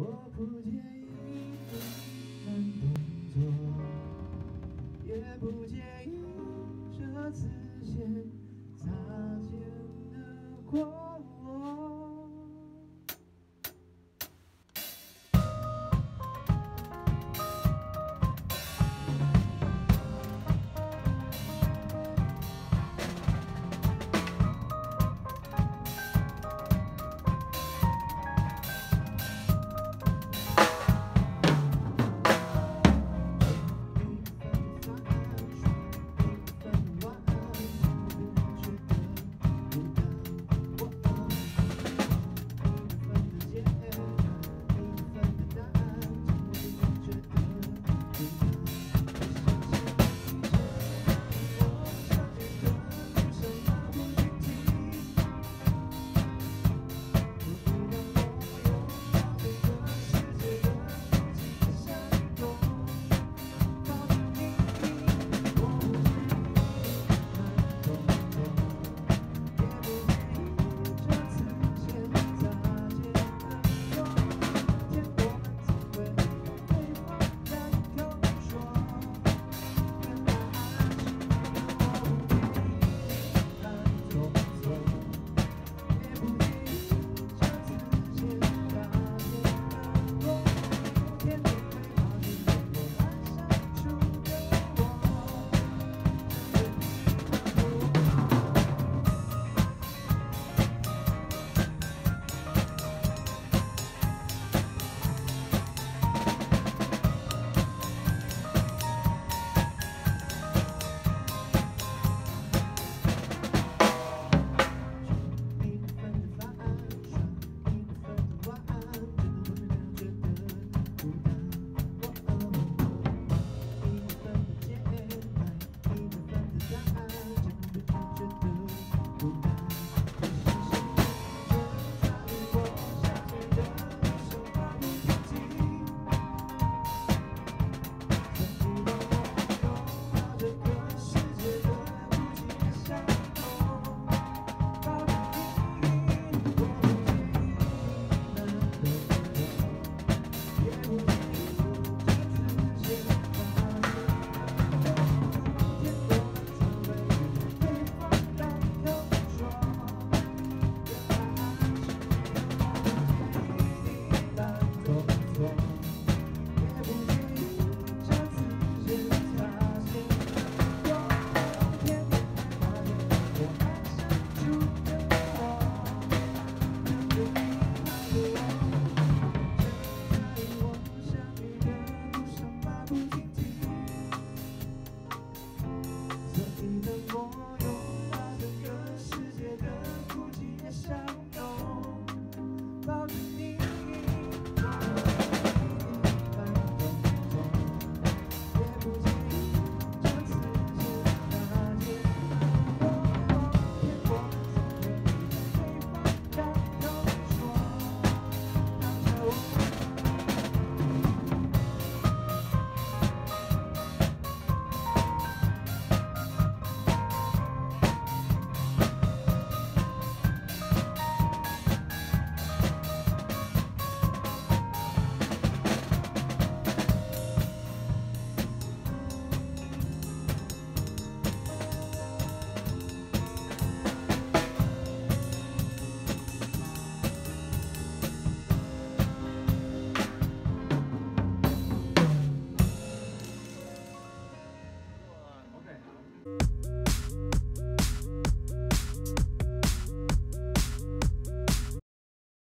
我不介意你慢动作也不介意这次先擦肩而过。